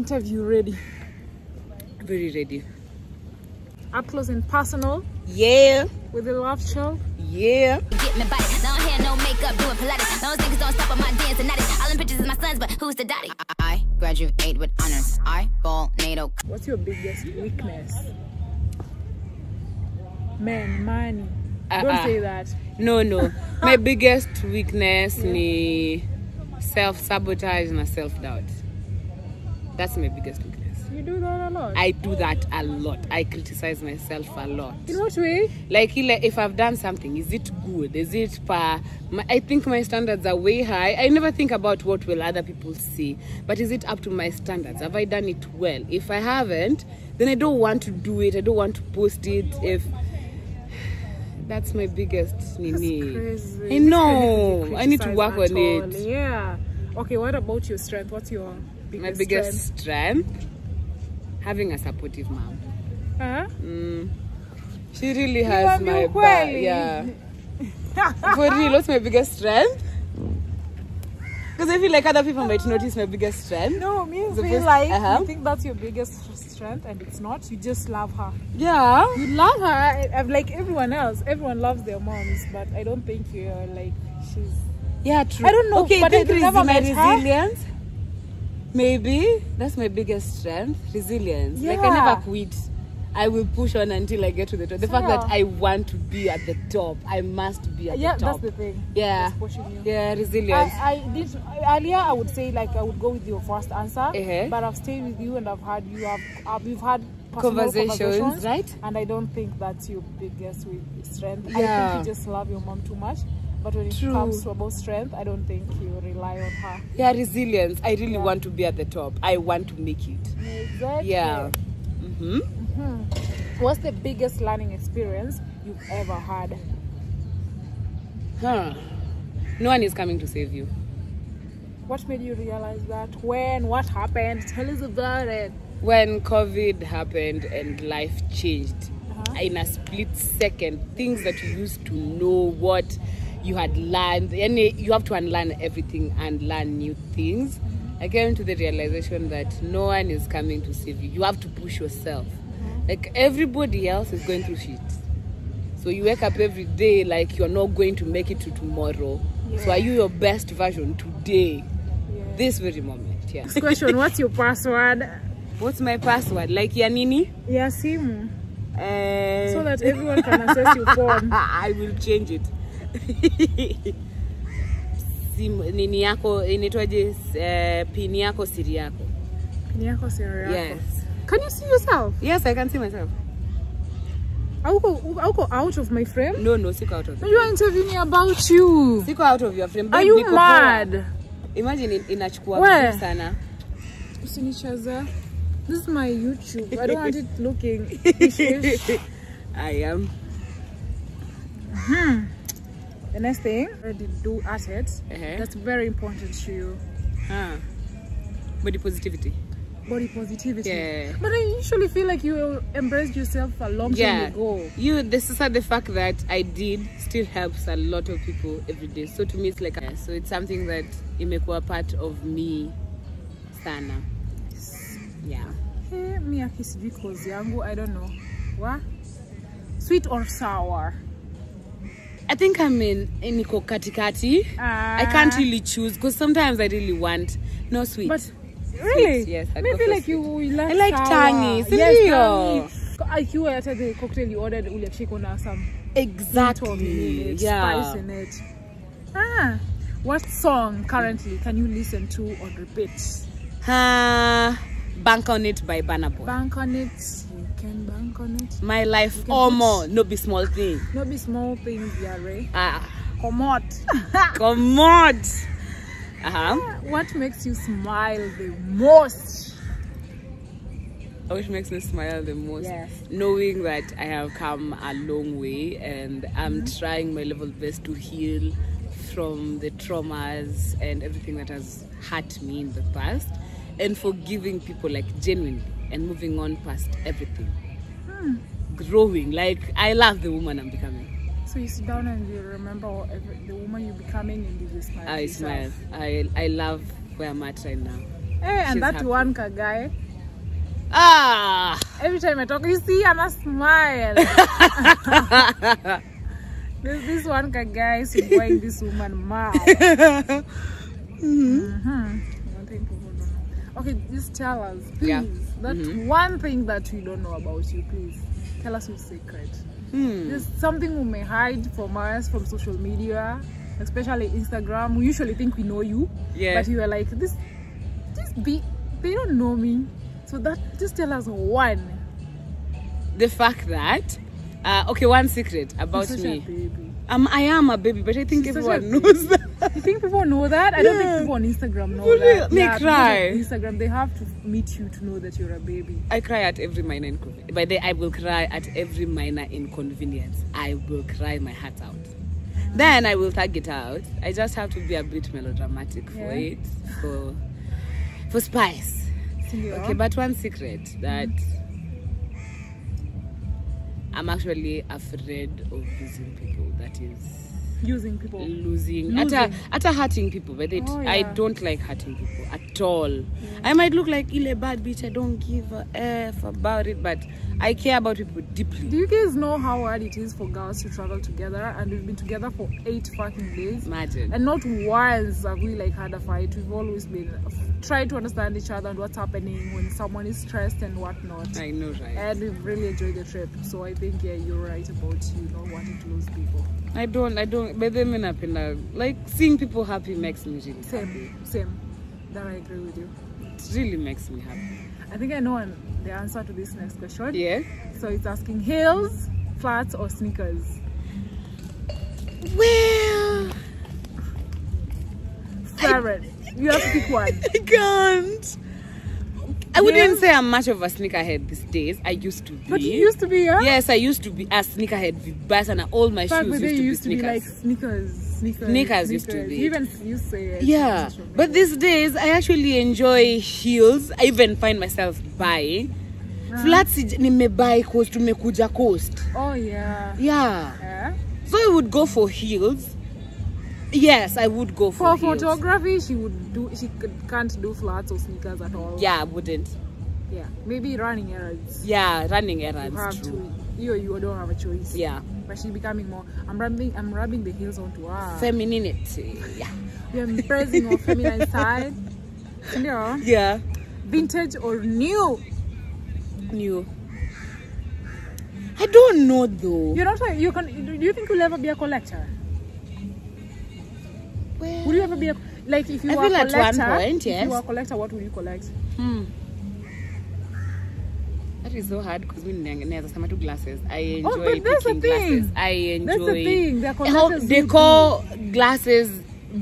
Interview ready. Very ready. Up close and personal Yeah, with the love show yeah. Get me body. Long hair, no makeup, doing Pilates. Those niggas don't stop on my dance and All them pictures is my sons, but who's the daddy? I graduate with honors. I ball NATO. What's your biggest weakness? Man, money. Don't Uh-uh. say that. No, no. My biggest weakness ni self-sabotage na self-doubt. That's my biggest weakness. You do that a lot. I do that a lot. I criticize myself a lot. In what way? Like if I've done something, is it good? Is it pa? I think my standards are way high. I never think about what will other people see, but is it up to my standards? Have I done it well? If I haven't, then I don't want to do it. I don't want to post it. If that's my biggest nini. I know. I need to work on all. it. Yeah. Okay, what about your strength? What's your biggest My biggest strength, having a supportive mom. strength? Huh? Mm. She really has my back. Yeah. For real, what's my biggest strength? Because I feel like other people might notice my biggest strength. No, me The feel like uh-huh. you think that's your biggest strength and it's not. You just love her. Yeah. You love her. I, I'm like everyone else. Everyone loves their moms, but I don't think you're like she's. Yeah, true. I don't know, Okay, but I think I never met her. Maybe that's my biggest strength. Resilience. Like I Yeah. never quit. I will push on until I get to the top. The fact that I want to be at the top, I must be at Yeah, the top. the thing. Yeah. That's pushing you. yeah, resilience. I, I did earlier. I would say like I would go with your first answer, Uh-huh. but I've stayed with you and I've had you have uh, we've had Conversations, conversations, right? And I don't think that's your biggest strength. I think you just love your mom too much. But when it comes to about strength, I don't think you rely on her. yeah, resilience. I really Yeah. want to be at the top. I want to make it. Exactly. Yeah. Mm-hmm. What's the biggest learning experience you've ever had? Huh. No one is coming to save you. What made you realize that? When? What happened? Tell us about it. When COVID happened and life changed, Uh-huh. in a split second, things that you used to know, what you had learned, and you have to unlearn everything and learn new things. I came to the realization that no one is coming to save you. You have to push yourself. Like everybody else is going through shit. So you wake up every day like you're not going to make it to tomorrow. So Yeah. are you your best version today? Yeah. This very moment. Yeah. Question, what's your password? What's my password? Like Yanini? Yeah, simu. Uh, So that everyone can access your phone. I will change it. Sim, nini yako inaitwaje? Uh, pini yako siri yako. Pini yako siri yako. Yes. Can you see yourself? Yes, I can see myself. Auko, auko out of my frame? No, no, siko out of. You are interviewing me about you. Siko out of your frame. Are you mad? poa. Imagine in- inachukua Where? sana. Usinicheze. This is my YouTube. I don't want it looking. I am. The next thing, already do at it. Uh-huh. That's very important to you. Huh. Body positivity. Body positivity. Yeah. But I usually feel like you embraced yourself a long time ago. You, this is the fact that I did still helps a lot of people every day. So to me, it's like, a, so it's something that imekuwa part of me sana. Yeah. Hey, mi akisijui cause yangu, I don't know. What? Sweet or sour? I think I'm in, niko katikati. I Ah. can't really choose because sometimes I really want no sweet. But really, yes, I'd me go feel like you, you like I like tangy, Yes, tangy. Ikiwa hata the cocktail you ordered uliachiko na some salt in exactly. it, Yeah. spice in it. Ah, what song currently can you listen to on repeat? Uh, bank on it by Burna Boy. Bank on it. You can bank on it. My life or more, no be small thing. No be small things, Yare. Ah, come on. Uh-huh. what makes you smile the most? Which makes me smile the most. Yes. Knowing that I have come a long way and I'm trying my level best to heal from the traumas and everything that has hurt me in the past and forgiving people like genuinely and moving on past everything. Growing. Like I love the woman I'm becoming. So you sit down and you remember the woman you're becoming and you smile. I yourself. smile. I I love where I'm at right now. Hey, and that happy. one guy. Ah, Every time I talk, you see, I smile. There's this one guy supplying this woman mad. One thing people don't know. Okay, just tell us, please. Yeah. That one thing that we don't know about you, please. Tell us your secret. hmm. There's something we may hide from us from social media, especially Instagram. We usually think we know you, Yeah. but you are like this. Just be. They don't know me, so that just tell us one. the fact that uh, okay, one secret about You're such a me. baby. Um, I am a baby, but I think everyone knows that. You think people know that? I don't Yeah. think people on Instagram know People that. may people cry. Instagram, they have to meet you to know that you're a baby. I cry at every minor inconvenience. By the I will cry at every minor inconvenience. I will cry my heart out. Then I will tag it out. I just have to be a bit melodramatic for it, for for spice. Okay, but one secret that I'm actually afraid of losing people. That is using people. losing. After, after hurting people but it, Oh, i don't like hurting people at all i might look like ile bad bitch i don't give a f about it but i care about people deeply Do you guys know how hard it is for girls to travel together? And we've been together for eight fucking days. imagine And not once have we like had a fight. We've always been trying to understand each other and what's happening when someone is stressed and whatnot. i know right And we've really enjoyed the trip. So I think yeah, you're right about you not wanting to lose people. i don't i don't but then when napenda like seeing people happy makes me really Same, happy same. That I agree with you. it really makes me happy I think I know the answer to this next question. yeah So it's asking heels, flats, or sneakers. well Favorite. You have to pick one. i can't i wouldn't Yes. say i'm much of a sneakerhead these days i used to be But you used to be, yeah? Yes, I used to be a sneakerhead vibaya and All my Back shoes with used to used to be sneakers. like sneakers, sneakers. Sneakers used to be. Even you say it. yeah, but these days I actually enjoy heels. I even find myself buying flats. sij- Nimebuy cause tumekuja coast. oh yeah. Yeah, Yeah. so I would go for heels. Yes, I would go for, For heels. photography, she would do. She could, can't do flats or sneakers at all. Yeah, I wouldn't. Yeah. Maybe running errands. Yeah, running errands. You have True. to. You you don't have a choice. Yeah, But she's becoming more. I'm rubbing. I'm rubbing the heels onto her. femininity. Yeah, We're embracing our feminine side. Yeah. yeah. Vintage or new? New. I don't know though. You're not. You can. Do you think you'll ever be a collector? Well, Would you ever be a like if you I were a collector? at one point, If you were a collector, what would you collect? Hmm. That is so hard because we never sema tu glasses. I enjoy Oh, but that's the thing. glasses. I enjoy That's the thing. They're How collectors. call decor glasses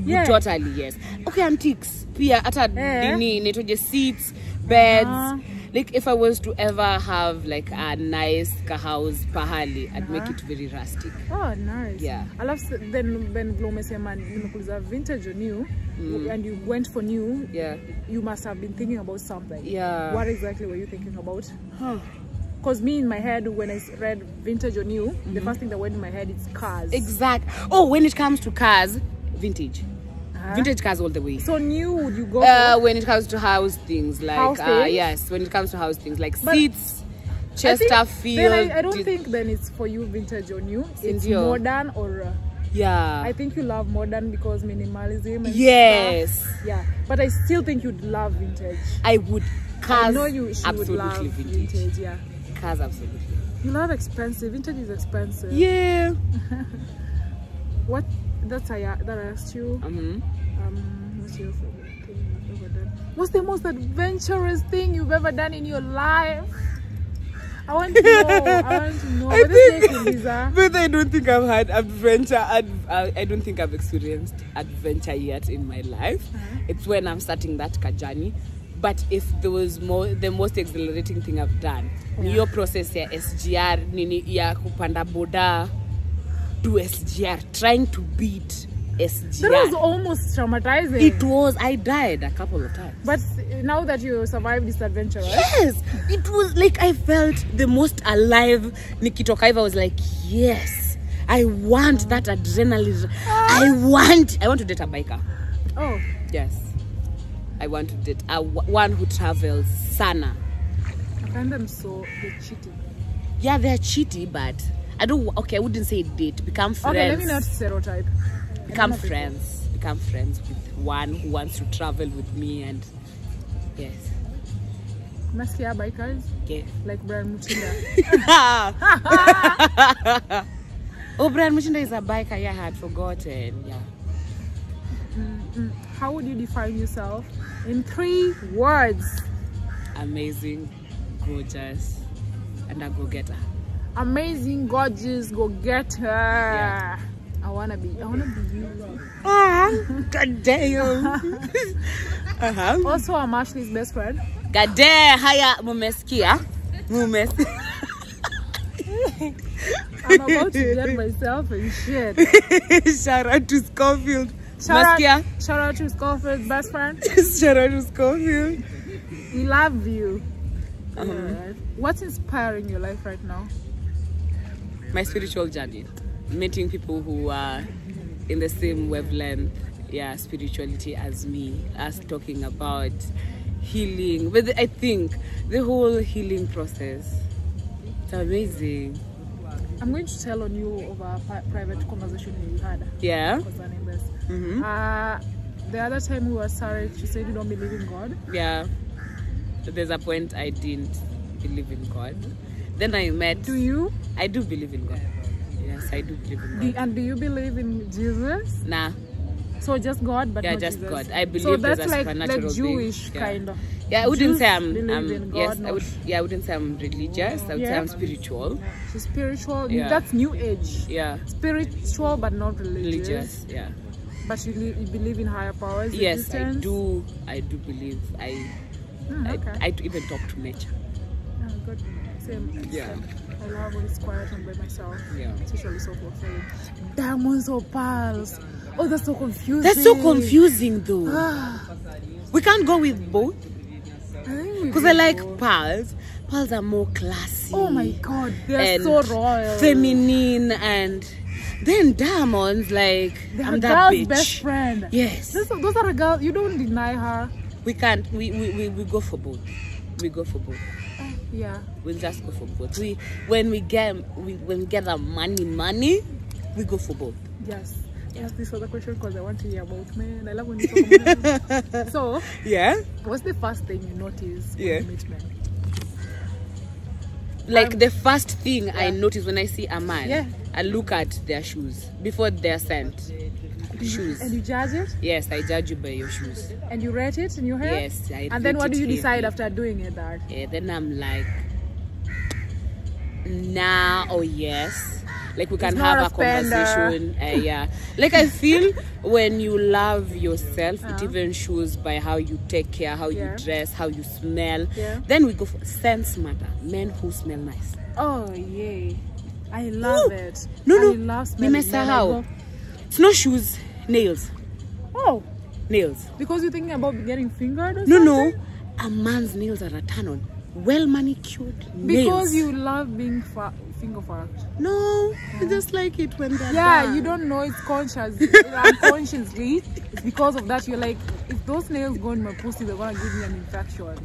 Yeah. totally yes. Okay, antiques. Pia hata yeah. nini nitoje seats, beds. Uh-huh. Like if I was to ever have like a nice ka house pahali, I'd make Uh-huh. it very rustic. Oh, nice. Yeah. Alafu then when vile umesema nimekuuliza vintage or new and you went for new, Yeah. you must have been thinking about something. Yeah. What exactly were you thinking about? Huh. Because me in my head, when i read vintage or new, the first thing that went in my head is cars. Exact. Oh, when it comes to cars, vintage. Uh-huh. Vintage cars all the way. So new, would you go Uh, when it comes to house things like House uh, things? yes, when it comes to house things like But seats, I Chesterfield. Then I, I don't think then it's for you vintage or new. It's Sindio. modern or. Uh, yeah. I think you love modern because minimalism. And yes, stuff. Yeah, but I still think you'd love vintage. I would. Cars, I know you. She absolutely would love vintage. vintage. Yeah, Cars, absolutely. you love expensive. Vintage is expensive. Yeah. What? That's I that I asked you. hmm Um, what's your favorite thing you've ever done? What's the most adventurous thing you've ever done in your life? I want to know. I want to know. I think- But I don't think I've had adventure. Ad, uh, I don't think I've experienced adventure yet in my life. Uh-huh. It's when I'm starting that journey. But if there was more, the most exhilarating thing I've done, hiyo process ya SGR, nini ya kupanda boda to SGR, trying to beat SGR. That was almost traumatizing. it was. I died a couple of times. but now that you survived this adventure, right? Yes, it was like I felt the most alive. Nikitoka I was like, yes, I want that adrenaline. I want, I want to date a biker. Oh, Yes, I want to date a, one who travels sana. I find them so they're cheating. Yeah, they're cheaty, but I don't. Okay, I wouldn't say date. Become friends. Okay, let me not stereotype. become friends. Become friends with one who wants to travel with me, and yes, Maskia bikers okay. like Brian Mutinda. oh, Brian Mutinda is a biker. Yeah, I had forgotten. Yeah. Mm, How would you define yourself in three words? amazing, gorgeous, and a go-getter. Amazing, gorgeous, go get her. Yeah. I wanna be. I wanna be you. Ah, god damn. uh-huh. Also, I'm Ashley's best friend. God damn, haya mumesikia? Mumesikia. I'm about to get myself in shit. Shout out to Schofield. Shout Masikia? out, shout out to Scofford's best friend. Shout out to Schofield. We love you. Uh-huh. What's inspiring your life right now? My spiritual journey. Meeting people who are in the same wavelength, yeah, spirituality as me. Us talking about healing. But I think the whole healing process. It's amazing. I'm going to tell on you over a private conversation we had. Yeah. Because her name is. Mm-hmm. Uh, the other time we were sorry, she said you don't believe in God. Yeah. There's a point I didn't believe in God. Then I met. Do you? I do believe in God. Yes, I do believe in Do, God. and do you believe in Jesus? Nah. So just God, but Yeah, not just Jesus. God. I believe so there's that's a like supernatural like Jewish. Yeah. kind of. Yeah, I wouldn't Jews say I'm. I'm God, yes, I would. Yeah, I wouldn't say I'm religious. I would say I'm spiritual. She's spiritual. Yeah. That's new age. Yeah, Spiritual, but not religious. religious. Yeah. But you, you believe in higher powers. Yes, I do. I do believe. I. Hmm, okay. I, I even talk to nature. Yeah, good. Same. Yeah. same. I love when it's quiet and by myself. Yeah. It's usually so fulfilling. Diamonds or pearls? Oh, that's so confusing. That's so confusing, though. Ah, we can't go with both I think we because I do like both. pearls. Pearls are more classy. Oh my god, they're so royal. feminine, and then diamonds like They're I'm a that girl's bitch. best friend. Yes, Those, those are a girl. You don't deny her. we can't. We, we, we, we go for both. We go for both. Yeah. We'll just go for both. We when we get we, when we get the money money, we go for both. Yes. Ask this other question because I want to hear about men. I love when you talk about men. So, Yeah. what's the first thing you notice when Yeah. you meet men? Like um, the first thing I notice when I see a man, Yeah. I look at their shoes before they're sent. Shoes. And you judge it, Yes, I judge you by your shoes. and you rate it in your head. Yes, I And then what do you decide after doing it? That Yeah, then I'm like, nah or yes. Like we can have a a conversation. Uh, yeah. Like I feel when you love yourself, it Uh-huh. even shows by how you take care, how Yeah. you dress, how you smell. Yeah. Then we go for sense matter. Men who smell nice. oh yay, I love it. No, I no. love smelling. I Nimesahau. go, It's not shoes, nails. Oh, Nails. because you're thinking about getting fingered or No, something? no. A man's nails are a turn on. Well manicured Because nails. you love being finger fucked. No, I just like it when they're Yeah, done. you don't know it's conscious, unconsciously. It's because of that you're like, if those nails go in my pussy, they're gonna give me an infection.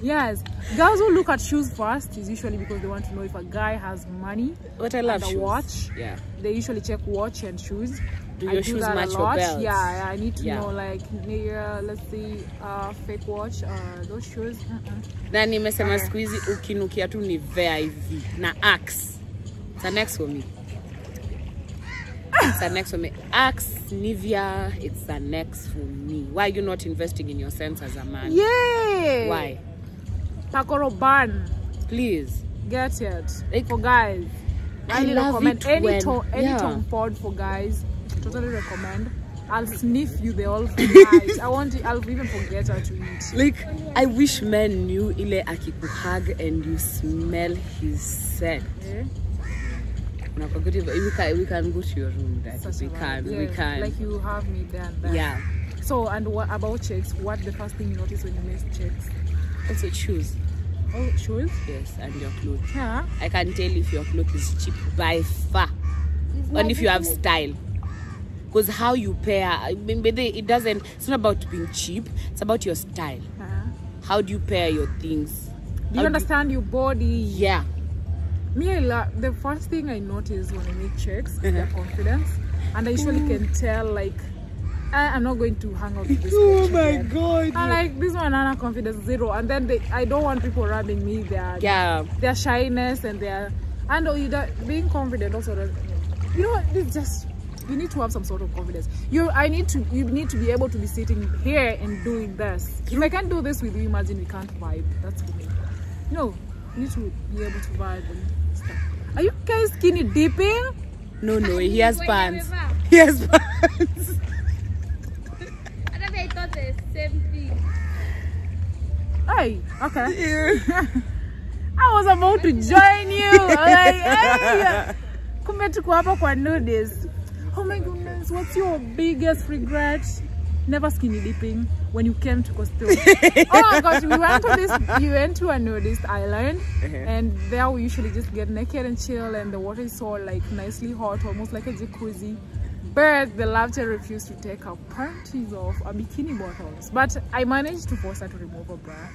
Yes, girls who look at shoes first is usually because they want to know if a guy has money. But I love shoes. watch. Yeah. They usually check watch and shoes. Do I your do shoes match a match your belt? Yeah, Yeah, I need to Yeah. know like, yeah, let's see, uh, fake watch, uh, those shoes. Uh-uh. na nimesema squeezy siku hizi ukinukia tu ni vea hivi na axe It's an next for me it's an next for me axe nivea it's an next for me why are you not investing in your sense as a man Yay! why Takoro ban. please Get it. Like, for guys. I I love comment. it any when- any yeah. Tom Ford for guys. Totally recommend. I'll sniff you the whole night. I want to, I'll even forget how to eat. like i wish men knew ile akikuhug and you smell his scent? Eh? Unakuwa we can, we can go to your room that Such we can we Yeah, can Like you have me there and there. yeah So, and what about chicks? What the first thing you notice when you meet chicks? also choose Oh, shoes? yes and your clothes Yeah. I can tell if your clothes is cheap by far. And if you have style. Because how you pair I mean, it doesn't it's not about being cheap it's about your style Uh-huh. how do you pair your things Do How you understand your body? yeah Me, I la- the first thing I notice when I make checks is their confidence, and I usually can tell like I, I'm not going to hang out with this. oh my again. god I like this one, Anna confidence zero, and then they, I don't want people rubbing me their yeah their shyness and their and oh, you being confident also. does- You know what? It's just you need to have some sort of confidence. You, I need to. You need to be able to be sitting here and doing this. If I can't do this with you, imagine we can't vibe. That's for me. No, you need to be able to vibe and stuff. Are you guys skinny dipping? no no he has pants he has pants I thought the same thing. Hey, okay. I was about to join you. I was like, hey, kumbe tuko hapa kwa nudies. Oh my goodness, what's your biggest regret? Never skinny dipping when you came to Costa. oh my gosh, we went to this, you went to a nudist island uh-huh. and there we usually just get naked and chill and the water is so like nicely hot, almost like a jacuzzi. But the laughter refused to take her panties off, her bikini bottoms. But I managed to force her to remove her bra.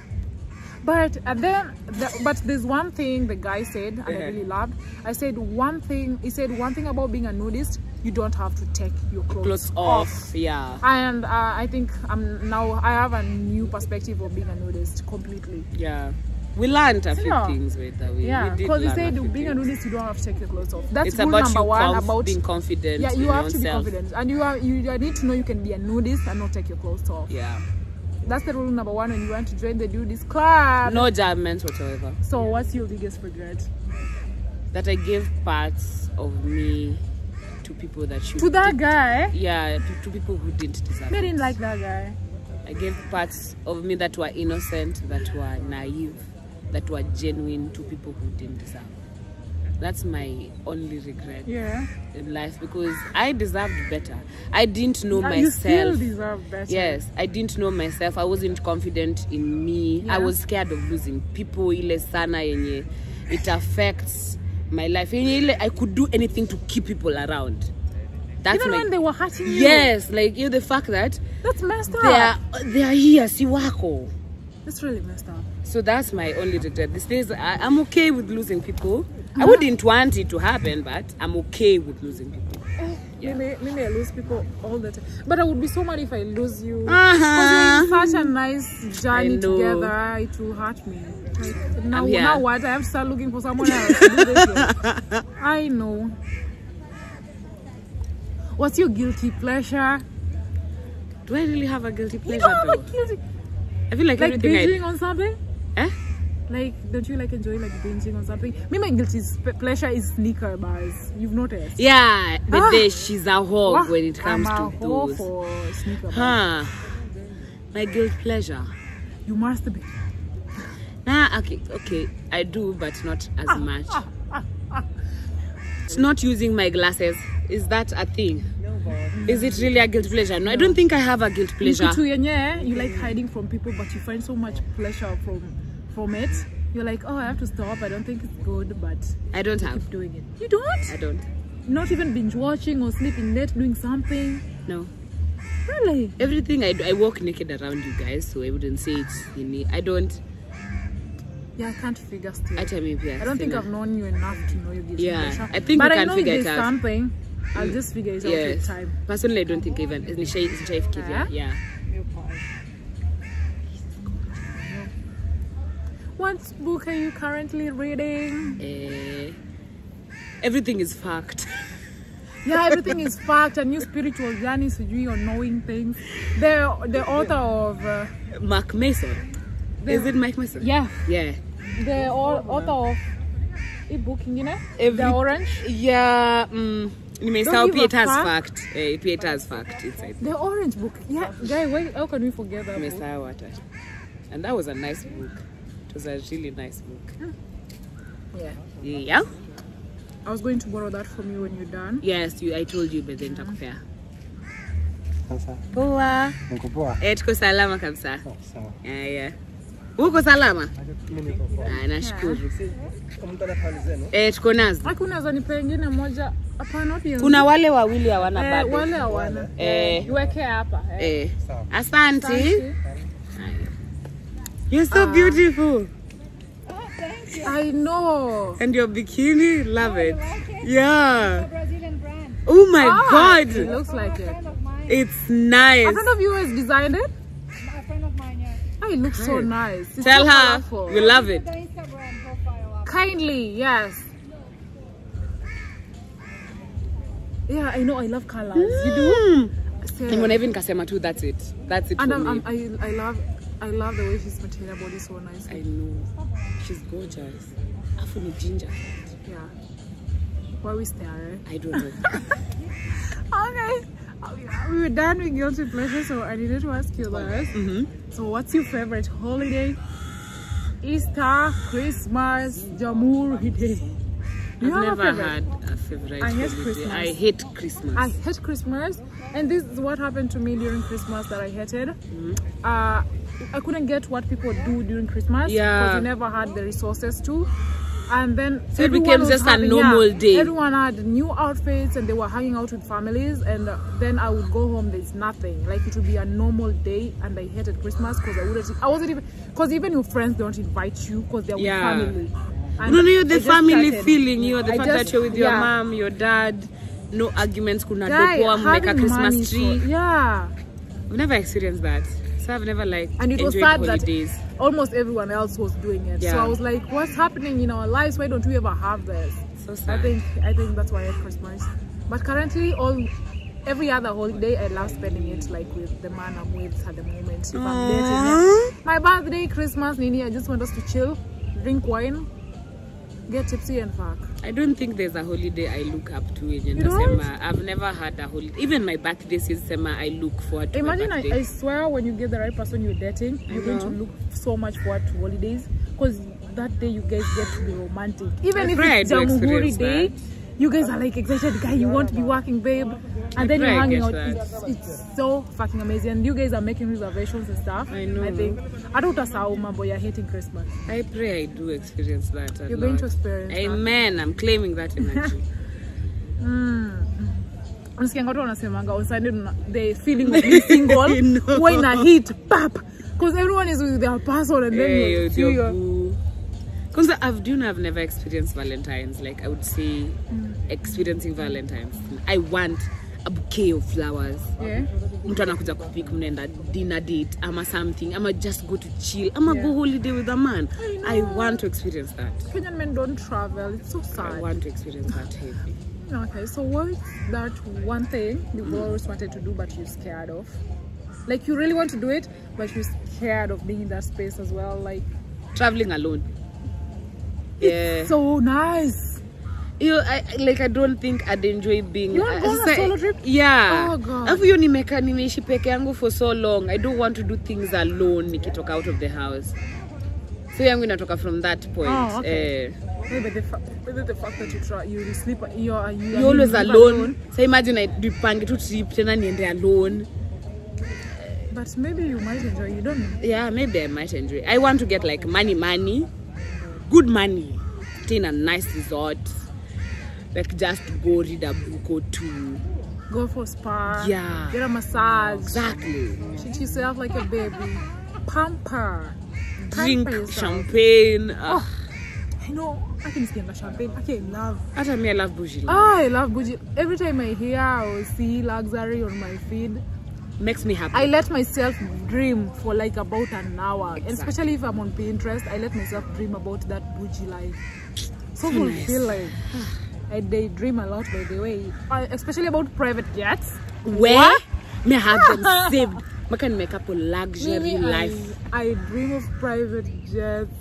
But and then, the, but there's one thing the guy said, and I really loved. I said one thing. He said one thing about being a nudist: you don't have to take your clothes, clothes off yeah And uh, I think I'm now I have a new perspective of being a nudist completely. yeah we learned a few Yeah. things with that we, Yeah, because he said being a nudist, you don't have to take your clothes off. That's it's rule about number you one. about being confident yeah, you have to be confident, and you are you, you need to know you can be a nudist and not take your clothes off. yeah That's the rule number one when you want to join the nudist club. no judgments whatsoever So what's your biggest regret? that I gave parts of me to people that should To that guy. yeah to, to people who didn't deserve I didn't like that guy. I gave parts of me that were innocent that were naive that were genuine to people who didn't deserve that's my only regret Yeah. in life because I deserved better I didn't know you still myself deserve better. Yes, I didn't know myself. I wasn't confident in me. Yeah. I was scared of losing people ile sana yenye it affects my life. Yenye I could do anything to keep people around. That's Even my when they were hurting you. Yes, like you know, the fact that That's messed up. they are they are here, si wako. That's really messed up. So that's my only regret. These days I, I'm okay with losing people. I wouldn't want it to happen, but I'm okay with losing people. Yeah. Maybe, maybe I lose people all the time. But I would be so mad if I lose you. Because we're in such a nice journey together. It will hurt me. Like, now, now what? I have to start looking for someone else to do this. I know. What's your guilty pleasure? Do I really have a guilty You pleasure don't have a guilty... I feel like, Like everything I on something? eh? Like, don't you like enjoy like binging on something? Me, my guilty pleasure is sneaker bars. You've noticed. Yeah, but Ah. then she's a hog when it comes I'm to those. for sneaker bars. Huh. My guilt pleasure. You must be. Nah, okay, okay. I do, but not as Ah, much. It's not using my glasses. Is that a thing? No. Is it really a guilt pleasure? No, I don't think I have a guilt pleasure. You like hiding from people, but you find so much pleasure from from it. You're like, oh, I have to stop. I don't think it's good, but I don't have. keep doing it. You don't? I don't. Not even binge watching or sleeping late doing something. No. Really? Everything I do, I walk naked around you guys, so I wouldn't say it's in me. I don't. Yeah, I can't figure still. Acha mi pia I don't think. I've known you enough to know your guilty Yeah. I think but I can know figure if it there's out. something. I'll just figure it out with time. Personally, I don't think even. Nishai nishaifikiria. Uh-huh. Yeah? Yeah. What book are you currently reading? Eh, everything is fact. Yeah, everything is fact. A new spiritual journey, sujui on knowing things. The the author of uh, Mark Manson. Is it Mike Mason? yeah, Yeah. the au- author of ebook ingine Every- the orange Yeah. Mm, nimesahau give pia a it has fuck. fact. Eh, pia it has fact inside. the orange book yeah guy why, how can we forget that book? Nimesahau hata. And that was a nice book. It was a really nice book. yeah Yeah. i was going to borrow that from you when you're done Yes, you, I told you, but then nitakupea. Sasa Poa. niko poa. Eh, tuko salama kabisa. Oh, sawa. Yeah, yeah. uko salama. Ah, nashukuru eh, tuko nazo Aki unaweza nipe ingine moja? Hapana, kuna wale wawili hawana eh, bado wale hawana. Eh. Iweke hapa. Eh. eh. Asante Asante. You're so beautiful Oh, thank you. I know. and your bikini love it yeah Brazilian brand. oh my Ah, god It looks like it. friend of mine. it's nice A friend of yours designed it. A friend of mine, yeah. Oh, it looks so nice. It's tell so her colorful. you love it The Instagram profile up. Kindly, yes. Yeah, I know. I love colors. You do? Mm. Sarah. nimeona hivi nikasema tu that's it that's it And for I'm, me I'm, I, I love, I love the way she's maintained her body so nice. I know she's gorgeous afu ni ginger Yeah. Why we stare? Eh? I don't know Okay. We were done with guilty pleasure, so I needed to ask you this. Mhm. So, what's your favorite holiday? Easter, Christmas, Jamhuri Day. Do you I've never had a favorite I hate holiday. Christmas. I hate Christmas. I hate Christmas, and this is what happened to me during Christmas that I hated. Mm-hmm. Uh, I couldn't get what people do during Christmas Yeah. because they never had the resources to. And then So it became just a having- normal yeah, day. Everyone had new outfits and they were hanging out with families. And then I would go home. There's nothing. Like it would be a normal day, and I hated Christmas because I wouldn't. I wasn't even because even your friends don't invite you because they're with Yeah. family. And no, no, you're the family started- feeling. You're the I fact just- that you're with your yeah. mom, your dad. No arguments. Kuna dopoa having money Christmas tree. for- yeah. I've never experienced that. So I've never like and it was sad holidays. that almost everyone else was doing it. So I was like, what's happening in our lives? Why don't we ever have this? So sad. I think I think that's why I Christmas. But currently, all every other holiday, I love spending it like with the man I'm with at the moment. If I'm dating him. My birthday, Christmas, Nini, I just want us to chill, drink wine, get tipsy and fuck. I don't think there's a holiday I look up to in You? December. I've never had a holiday. Even my birthday is December. I look forward to Imagine I. I swear when you get the right person you're dating, you're going to uh-huh. look so much forward to holidays because that day you guys get to be romantic. Even I if it's Jamhuri Day, that. You guys are like excited, guy, you want to be working, babe. And then you're hanging out. It's, it's so fucking amazing. And you guys are making reservations and stuff. I know. I think. I don't know mambo you're hating Christmas. I pray I do experience that. You're going to experience amen that. I'm claiming that energy. unasikianga watu wanasemanga on Sunday the feeling of being single know. huwa ina hit pap because everyone is with their person and then hey, you're, with feel your your- boo. Because I've do I've never experienced Valentine's. Like I would say, experiencing Valentine's. I want a bouquet of flowers. yeah. mtu anakuja kupik mnaenda dinner date ama something ama just go to chill ama Yeah. go holiday with a man i want to experience that Kenyan men don't travel. It's so sad. i want to experience that heavy Okay, so what's that one thing you've always wanted to do but you're scared of? Like you really want to do it, but you're scared of being in that space as well. Like traveling alone yeah so nice. You I, like i don't think i'd enjoy being You wanna go on a solo trip? yeah. Oh, God. hiyo nimeka nimeishi peke yangu for so long. I don't want to do things alone nikitoka out of the house. So yangu inatoka from that point. Oh, okay. eh, but the, fa- the fact that you try, you sleep, you're, you're, you're always alone. so imagine I nipange tu trip tena niende alone. But maybe you might enjoy. You don't know. yeah maybe i might enjoy. I want to get like money money. Good money. Stay in a nice resort like just go read a book or two Go for spa. Yeah. Get a massage. exactly Treat yourself like a baby. Pamper. drink Pamper champagne uh, I know. I can stand the champagne. I can love. hata me i love bougie life. Oh, I love Gucci. Every time I hear or see luxury on my feed, makes me happy I let myself dream for like about an hour. And Exactly. especially if I'm on Pinterest, I let myself dream about that Gucci life. So So nice. fulfilling. I daydream a lot, by the way. Uh, especially about private jets. where me I have them saved maka nimeka po luxury Mimi, life I, I dream of private jets.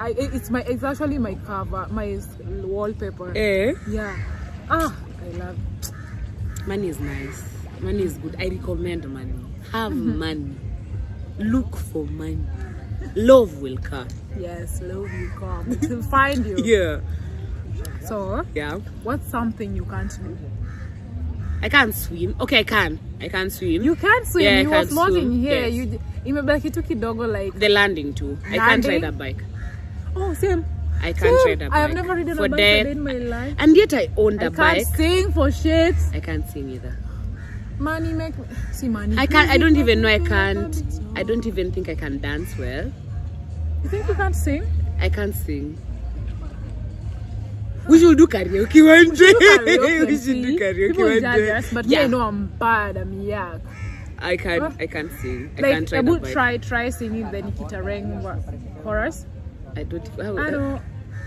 I, it's my it's actually my cover, my wallpaper. eh Yeah. Ah, I love. money is nice money is good i recommend money have money look for money love will come Yes, love will come to find you. yeah So, yeah what's something you can't do? i can't swim okay i can i can't swim You can't swim. Yeah, I you were can't floating swim, here. yes. You imebaki tu kidogo like The landing too. I can't ride a bike. oh same I can't Same. ride a bike. I have never ridden for a bike death. in my life. And yet I owned I a can't bike. sing for shit. I can't sing either. Money make me see money. I can't. I don't even know. I Music make me can't. I don't even think I can dance well. You think you can't sing? I can't sing. We should do karaoke one day. Karaoke, we should do karaoke People one day. us, but yeah, I know I'm bad. I'm yak. I can't. I can't sing. I Like can't I would try try singing the Nikita Kering wa- chorus. I don't. How, I don't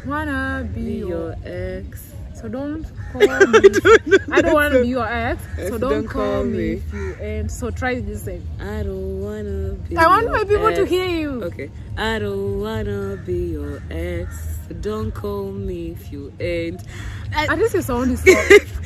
wanna be be your your ex. so don't call me. I don't wanna be your ex, so don't, call me if you ain't. So try this thing. I don't wanna be. I want my people to hear you. Okay. I don't wanna be your ex. Don't call me if you ain't. At I, least your sound is so.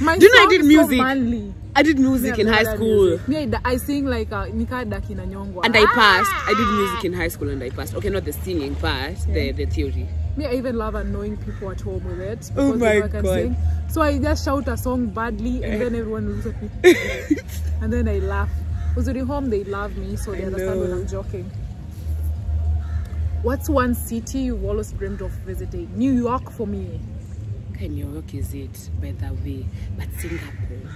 My Do you know I did music? So manly. I did music Me, in high school. music. Me, I, sing like uh, Nika Dakina Nyongwa. And I passed. I did music in high school and I passed. Okay, not the singing part, the, the theory. Me, I even love annoying people at home with it. Oh my they know I can God. Sing. So I just shout a song badly and then everyone looks at me. and then I laugh. Because at home, they love me, so they I understand when. I'm joking. What's one city you've always dreamed of visiting? New York for me. Okay, New York is it, by the way. But Singapore.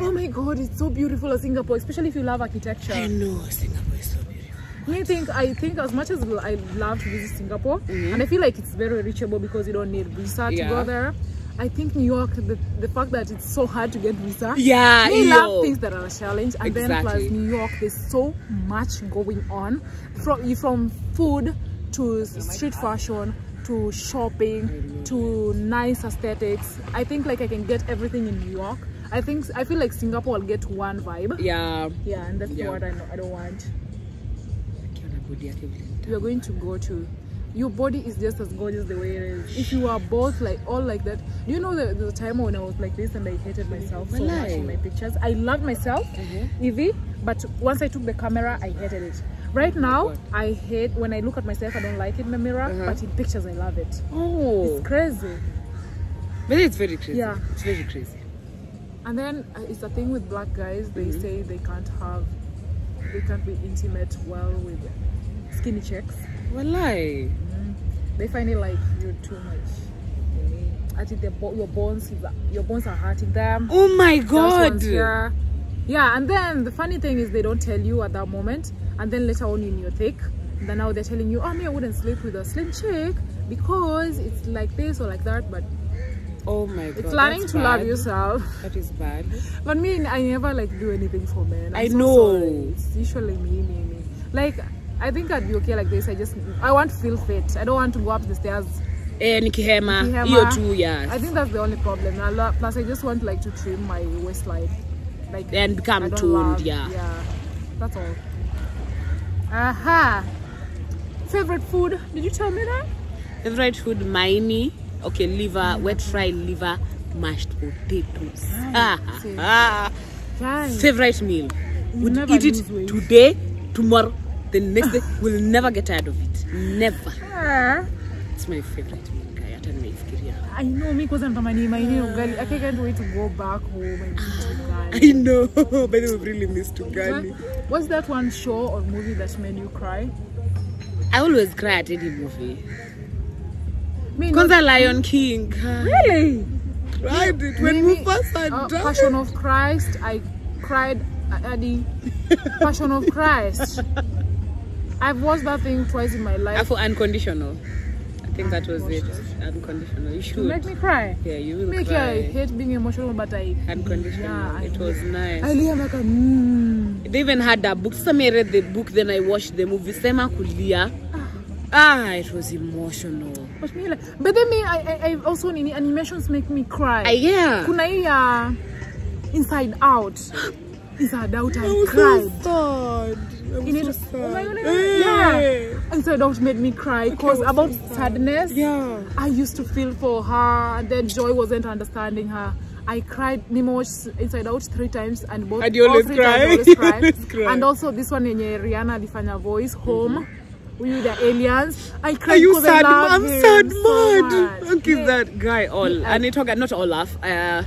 Oh my god, it's so beautiful in Singapore, especially if you love architecture. I know Singapore is so beautiful. I think I think as much as I love to visit Singapore, Mhm. and I feel like it's very reachable because you don't need visa to go there. I think New York, the, the fact that it's so hard to get visa. Yeah, We love things that are a challenge, and then plus New York, there's so much going on from you from food to street fashion to shopping to nice aesthetics. I think like I can get everything in New York. I think I feel like Singapore will get one vibe. Yeah. Yeah, and that's Yeah. what I know, I don't want. Akiona body yake vile nita- You're going to go to. Your body is just as gorgeous the way it is. If you are both like all like that, do you know the, the time when I was like this and I hated myself so much in my pictures? I loved myself, Uh-huh. Evie, but once I took the camera, I hated it. Right now. I hate when I look at myself. I don't like it in the mirror, Uh-huh. but in pictures, I love it. Oh. It's crazy. But it's very crazy. Yeah. It's very crazy. And then uh, it's the thing with black guys. They Mm-hmm. say they can't have, they can't be intimate well with skinny chicks. Walai. They find it like you're too much. I think bo- your bones, your bones are hurting them. Oh my god. Yeah. Yeah, and then the funny thing is they don't tell you at that moment, and then later on in your thick, then now they're telling you, oh me, I wouldn't sleep with a slim chick because it's like this or like that. But Oh my god. it's learning to love yourself. That is bad. But me, I never like do anything for men. I'm I so know. sorry. It's usually me, me, me. Like I think I'd be okay like this. I just I want to feel fit. I don't want to go up the stairs Eh, nikihema. Hiyo tu, yeah. I think that's the only problem. I Plus, I just want like to trim my waistline, like And become toned, love- yeah. Yeah, that's all. Aha. Favorite food? Did you tell me that? Favorite food, maini. Okay, liver, wet fried liver, mashed potatoes. Ah, ah. Favorite meal. Would never eat it weight. today, tomorrow, the next day. We'll never get tired of it. Never. Ah, It's my favorite meal, guy. Hata nimeifikiria. I know me because I'm tamani my ugali. I can't wait to go back home and eat. I know. By the way, we really missed Ugali. What's that one show or movie that made you cry? I always cry at any movie. Me, Kwanza Lion King. really? Cried it when Maybe, Mufasa uh, died. Passion of Christ. I cried uh, at the Passion of Christ. I've watched that thing twice in my life. for unconditional. I think that was it. Unconditional. You should. make me cry. Yeah, you will Make cry. I hate being emotional, but I Unconditional. Yeah, I it know. was nice. I live like a mm. They even had a book. Some I read the book, then I watched the movie. Sema Kulia. Ah, it was emotional. But me like, but then me, I, I, I also need animations make me cry. Uh, yeah. Kuna hii ya Inside Out. Inside Out, I I'm cried. so sad. I'm In it- so sad. Oh my God, hey. yeah. Inside Out made me cry because I'm about so sadness. Yeah. I used to feel for her, and then Joy wasn't understanding her. I cried Nemo watched Inside Out three times and both And you always all three times I cry? always cry. And also this one yenye Rihanna alifanya voice home with the aliens. I cried Are you because I sad? love I'm him sad, so mad. much. Look Yeah. at that guy, all. Yeah. And it talk, not Olaf. Uh,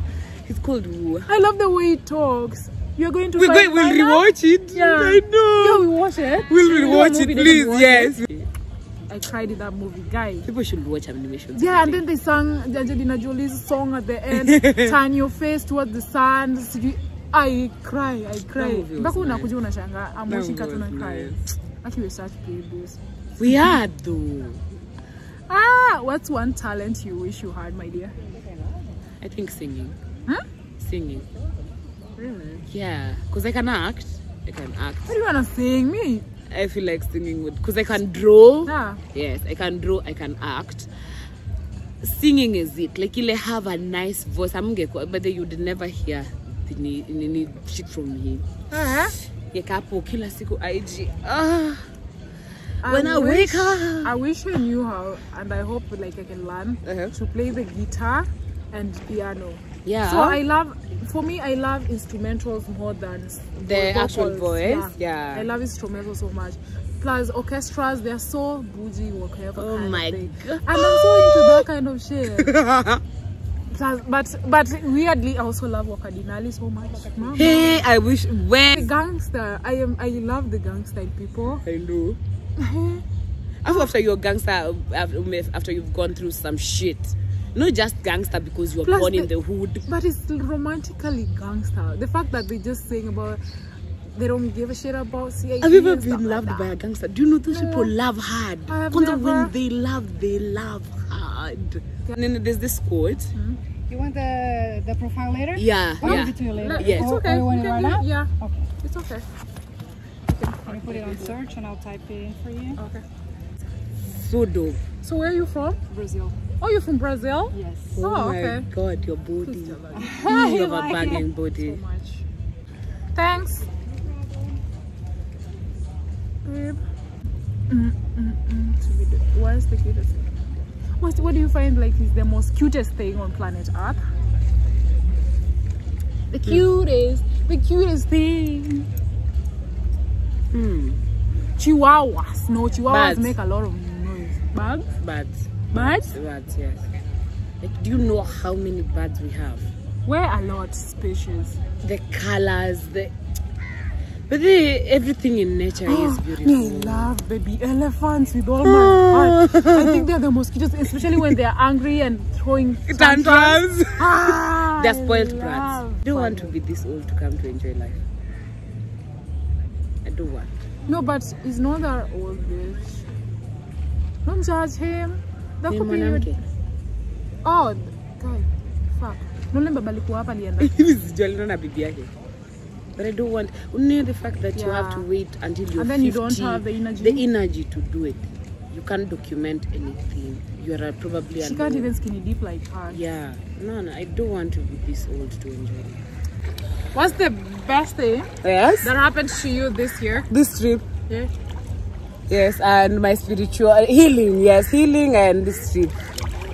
he's called who? I love the way he talks. You're going to We're going. We'll Nana? rewatch it. Yeah. I know. Yeah, we watch it. We'll You know rewatch it, please. watch Yes. it? I cried in that movie, guys. People should watch animations. Yeah, and then they sang Angelina Jolie's song at the end. Turn your face towards the sun. I cry, I cry. movie was Mpaka nice. unakuja unashangaa. I'm That watching movie cartoon was and cry. nice. Actually, we're such babies. We are though. Ah, what's one talent you wish you had, my dear? I think singing. Huh? Singing. Really? Yeah, because I can act. I can act. What do you wanna sing? Me? I feel like singing would because I can draw. Yeah. Yes, I can draw. I can act. Singing is it. Like you'll have a nice voice. I'm gonna, but then you'd never hear any, any shit from me. Uh-huh. Yekapo kila siku IG. Ah. When I wish, wake up. I wish I knew how, and I hope like I can learn Uh-huh. to play the guitar and piano. Yeah. So I love, for me, I love instrumentals more than The vocals. actual voice, yeah. I love instrumentals so much. Plus orchestras, they're so bougie, whatever. Oh my. God. And I'm so into that kind of shit. But but weirdly, I also love Wakadinali so much. Mama. Hey, I wish The when gangster, I am. I love the gangster people. I know. After after you're gangster, after after you've gone through some shit, not just gangster because you're Plus born in the- the hood. But it's romantically gangster. The fact that they just sing about they don't give a shit about CID. Have you ever been loved that. by a gangster? Do you know those No. people love hard? I never- when they love, they love hard. And then there's this quote. Hmm? You want the the profile later? Yeah, I'll yeah. give it to you later. No, Yes. It's okay. Or you want You it right now? Yeah, Okay. it's okay. Let me put it on search and I'll type it in for you. Okay. So dope. So where are you from? Brazil. Oh, you're from Brazil? Yes. Oh, Oh, my okay. god, your body. Sister, You have a like banging so much. Thanks. Babe. Mm, mm, mm. To be the- What's the cutest thing? What, what do you find like is the most cutest thing on planet Earth? The cutest, the cutest thing. Hmm. Chihuahuas. No, chihuahuas Birds. make a lot of noise. Bugs? Birds. Birds? Birds, yes. Like, do you know how many birds we have? We're a lot species. The colors, the. But the, everything in nature is beautiful. I love baby elephants with all my heart. I think they're the mosquitoes, especially when they're angry and throwing tantrums. Ah, They're spoiled brats. I don't want to be this old to come to enjoy life. I don't want. No, but he's not that old, bitch. Don't judge him. That could be mwanamke. Oh, guy. Fuck. Nule baba alikuwa hapa alienda. Hivi sijui aliona bibi yake. But I don't want. You know the fact that you have to wait until you're And then you don't have the energy. The energy to do it. You can't document anything. You're probably She can't even skinny deep like her. Yeah. No, no. I don't want to be this old to enjoy life. What's the best thing Yes. that happened to you this year? This trip. Yeah. Yes, and my spiritual healing. Yes, healing and this trip.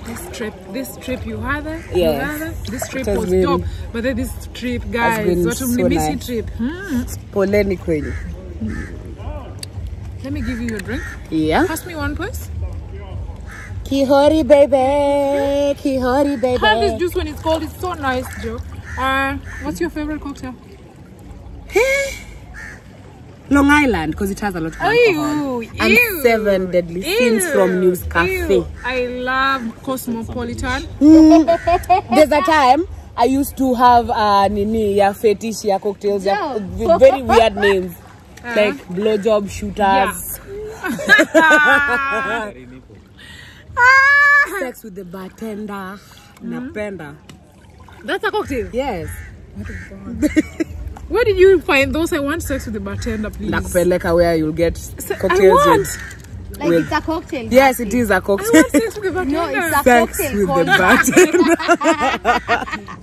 This trip, this trip you had there, Yes. had there? This trip was been- dope. But then this trip, guys, what so a missy nice. trip. Hmm. Poleni kweli. Let me give you a drink. Yeah. Pass me one, please. Kihori baby, Kihori baby. Have this juice when it's cold. It's so nice, Joe. Uh, what's your favorite cocktail? Long Island because it has a lot of alcohol. Ew, and ew, seven deadly sins from News Cafe. Ew. I love Cosmopolitan. Mm, There's a time I used to have uh, nini ya fetish ya cocktails ya, with very weird names uh, like blowjob shooters, Yeah. sex with the bartender. Mm -hmm. Napenda. That's a cocktail. Yes. Where did you find those? I want sex with the bartender, please. Nakupeleka where you'll get I want. Like with- it's a cocktail. Yes, it is a I cocktail. want sex with the bartender. No, it's a Sex cocktail with called the bartender.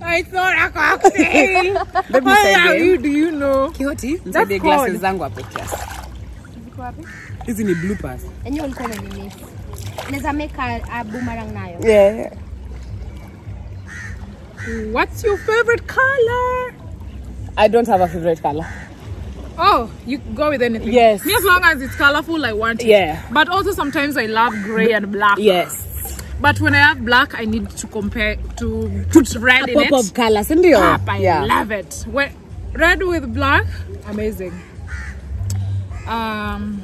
I thought a cocktail. Let me How say are them. you? Do you know? Kihoti, That's nisaidie glasses cold. zangu hapo kiasi. Ziko wapi? Hizi ni bloopers. Enyewe ulikuwa umenimiss. Naweza make a, a boomerang nayo. Yeah. What's your favorite color? I don't have a favorite color. Oh, you go with anything. Yes. Me, as long as it's colorful, I want it. Yeah. But also sometimes I love gray and black. Yes. But when I have black, I need to compare to put red in Pop it. of color, si ndio? Up, I yeah. love it. When red with black, amazing. Um,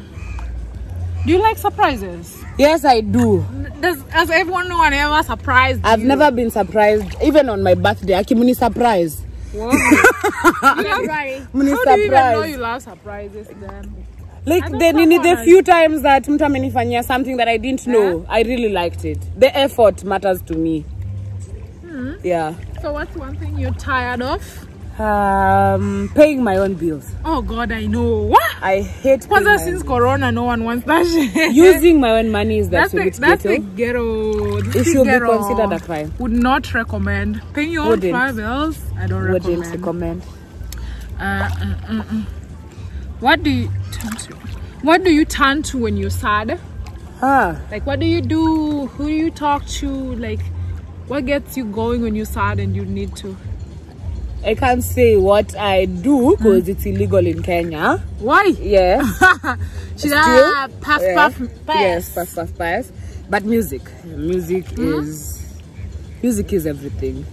do you like surprises? Yes, I do. Does, has everyone ever surprised I've you? never been surprised, even on my birthday. I Akimuni surprise. Whoa. You love- How do you even know you love surprises then? Like the know nini the why. few times that mtu amenifanyia something that I didn't know, I really liked it. The effort matters to me. Hmm. Yeah. So what's one thing you're tired of? Um, paying my own bills. Oh God, I know. What? I hate my since own Corona, no one wants that shit. Using my own money is that's that's a the, that's the ghetto. ghetto. This It should be considered a crime. Would not recommend. Paying your own Wouldn't. bills, I don't Wouldn't recommend. recommend. Uh, uh, uh, uh. What do you turn to? What do you turn to when you're sad? Huh. Like, what do you do? Who do you talk to? Like, what gets you going when you're sad and you need to? I can't say what I do because mm. it's illegal in Kenya. Why? Yeah. Should Still? I puff yeah. puff pass? Yes, puff puff pass. But music. Music Hmm? is music is everything.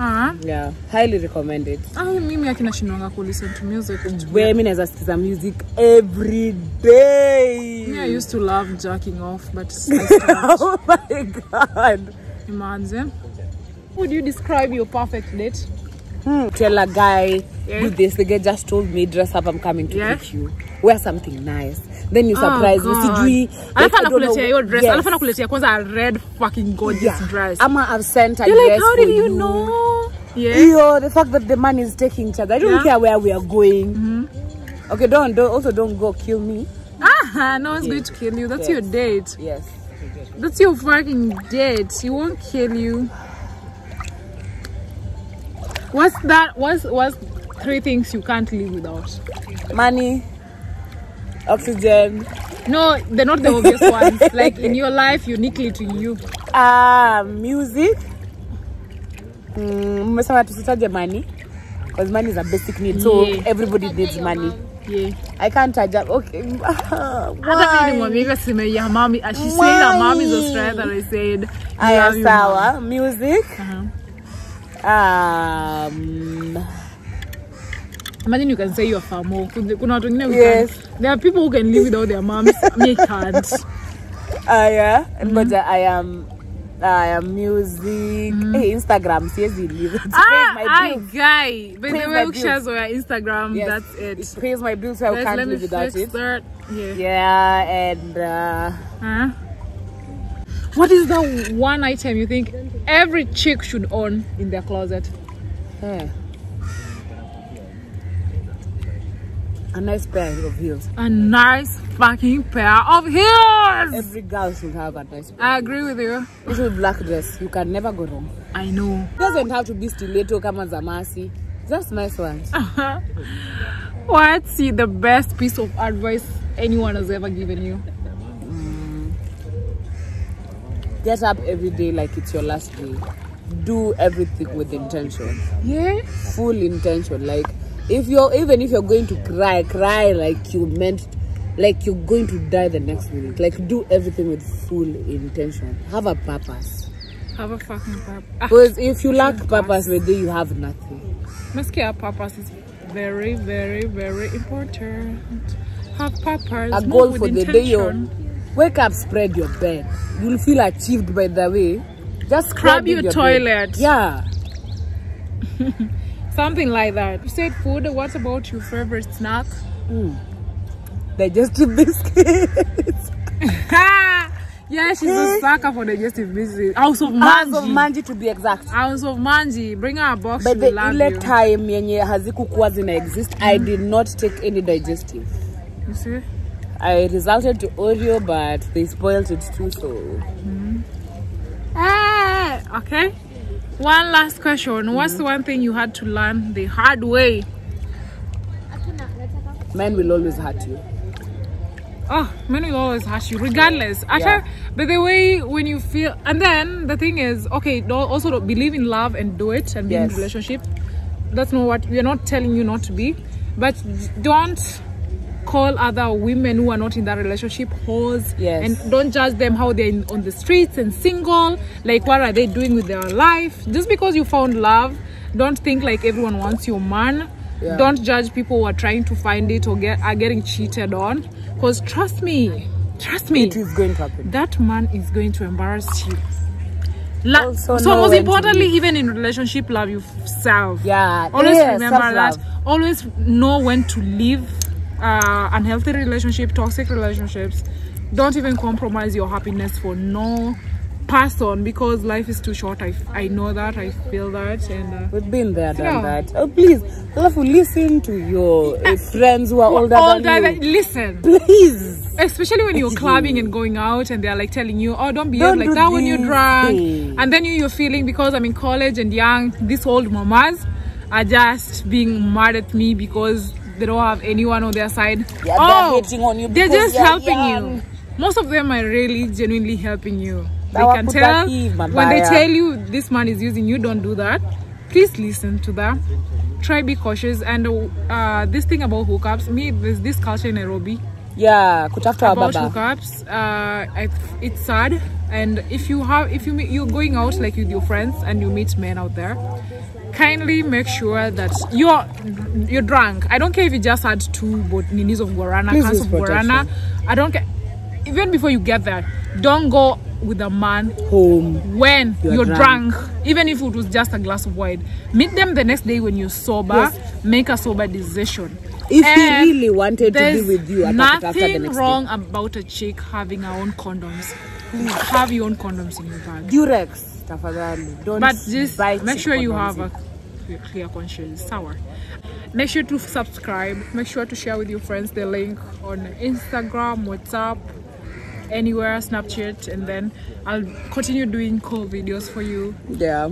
Uh-huh. Yeah. Highly recommended. Ah, mimi akina actually ku listen to music. Where as naweza sikiza music every day. Me, I used to love jacking off, but I oh my god. Imagine. Would you describe your perfect date? Hmm. Tell a guy, Yeah. do this. The guy just told me, dress up, I'm coming to Yeah. pick you. Wear something nice. Then you surprise me. Oh. Sijui. alafu like, I don't know- anakuletea hiyo dress alafu anakuletea kwanza a red fucking gorgeous Yeah. dress Ama I've sent a you're like how did you know yeah Yo, the fact that the man is taking charge. I don't Yeah. Care where we are going. Okay, don't, don't also don't go kill me. ah no one's going to kill you that's Yes. your date Yes. that's your fucking date he won't kill you what's that what's what's three things you can't live without Money, oxygen, no they're not the obvious ones like in your life uniquely to you uh, music. Mm, mmesema tusitaje money because money is a basic need. So Yeah. everybody needs money. yeah I can't charge up. Okay. hata mimi Why? nimwambia sime ya mami uh, she said her mom is Australia that I said Aya, am sour. sawa. Music. Uh-huh. Um, Imagine you can say you're. Kuna watu wengine Yes. There are people who can live without their moms. Me can't. aya, ngoja I am I am music. Hey, Instagram, siwezi live. Ah, my I guy. By the way, bills. ukishazo Instagram, Yes, that's it. It pays my bills, so I can't live without it. that. Yeah. Yeah, and uh, Huh? What is the one item you think every chick should own in their closet? eh. a nice pair of heels. A nice fucking pair of heels. Every girl should have a nice pair. I agree with you. This is a black dress, you can never go wrong. I know. It doesn't have to be stiletto kama za Masi. Just nice ones. What's the best piece of advice anyone has ever given you? Get up every day like it's your last day. Do everything with intention. Yeah. Full intention. Like if you're even if you're going to cry, cry like you meant like you're going to die the next minute. Like do everything with full intention. Have a purpose. Have a fucking purpose. Ah, Because if you lack purpose, maybe you have nothing. mascara purpose is very, very, very important. Have purpose. A goal for the day. Wake up, spread your bed. You'll feel achieved by the way. Just Scrub your bed. toilet. Yeah. Something like that. You said food. What about your favorite snack? Hmm. Digestive biscuits. yeah, she's a sucker for digestive biscuits. House of House of Manji. Manji to be exact. House of Manji. Bring her a box. She the ile time yenye hazikukuwa zina exist, I hmm. did not take any digestive. You see? I resulted to Oreo, but they spoiled it too, so Ah, okay. One last question. What's the one thing you had to learn the hard way? men will always hurt you. Oh, men will always hurt you, regardless. After, Yeah. but the way when you feel, and then the thing is, okay, don't, also don't believe in love and do it and be in Yes. a relationship. That's not what we are not telling you not to be, but don't call other women who are not in that relationship whores Yes. and don't judge them how they're in, on the streets and single like what are they doing with their life just because you found love don't think like everyone wants your man Yeah. Don't judge people who are trying to find it or get are getting cheated on. Because trust me, trust me, It is going to happen. that man is going to embarrass you. La- Also so most importantly, even in relationship, love yourself. Yeah, Always remember that. Always know when to leave uh, unhealthy relationship, toxic relationships. Don't even compromise your happiness for no person because life is too short. I, I know that. I feel that. And uh, We've been there, done Yeah. that. Oh, please, love, listen to your uh, friends who are older older than than- you. listen. Please. especially when you're clubbing and going out and they're like telling you oh don't behave Don't like do that when you're drunk and then you, you're feeling because i'm in college and young these old mamas are just being mad at me because they don't have anyone on their side. Yeah, they're oh hating on you they're just helping young. you most of them are really genuinely helping you. They can tell when they tell you this man is using you don't do that. Please listen to them. Try be cautious. And uh, this thing about hookups me there's this culture in nairobi. Yeah, kutafuta about baba. hookups uh it's sad. And if you have if you meet, you're going out like with your friends and you meet men out there kindly make sure that you're you're drunk. I don't care if you just had two but ninis of guarana Please cans of guarana. I don't care. Even before you get there don't go with a man Home. when You're you're, drunk. drunk. even if it was just a glass of wine. Meet them the next day when you're sober. Make a sober decision. If he really wanted to be with you, nothing wrong about a chick having her own condoms. Have your own condoms in your bag. Durex, tafadhali. Don't but just make sure you have a clear- clear conscience. Sour. Make sure to subscribe. Make sure to share with your friends the link on instagram whatsapp anywhere snapchat and then i'll continue doing cool videos for you. Yeah.